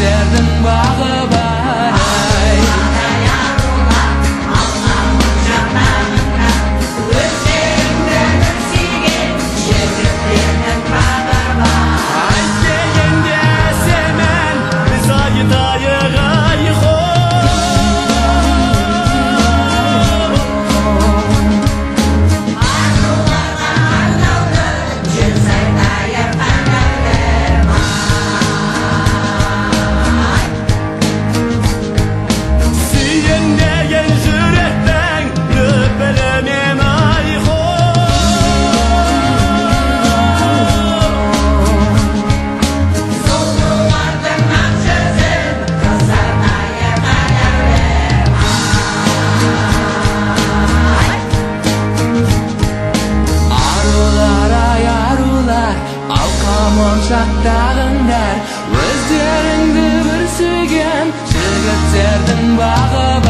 derden bağır жырақтағандар өздеріңді бір сүйген жігіттердің бағы